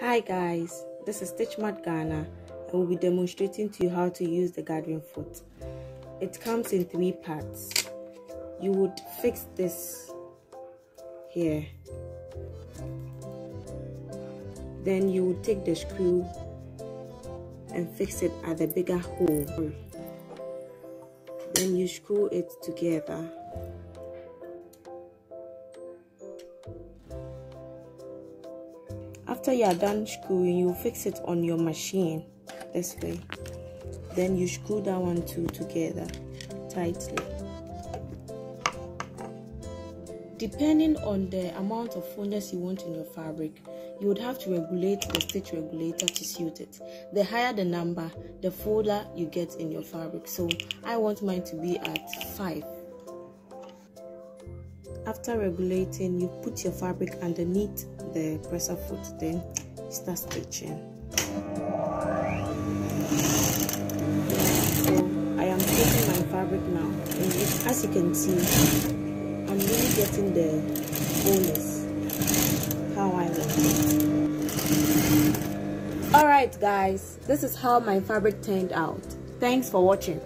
Hi guys, this is Stitchmart Ghana and we'll be demonstrating to you how to use the gathering foot. It comes in three parts. You would fix this here. Then you would take the screw and fix it at the bigger hole. Then you screw it together. After you are done screwing, you fix it on your machine this way. Then you screw that one two together tightly. Depending on the amount of fullness you want in your fabric, you would have to regulate the stitch regulator to suit it. The higher the number, the fuller you get in your fabric. So I want mine to be at 5. After regulating, you put your fabric underneath the presser foot, then start stitching. So I am taking my fabric now, and it, as you can see, I'm really getting the fullness how I want it. Alright guys, this is how my fabric turned out. Thanks for watching.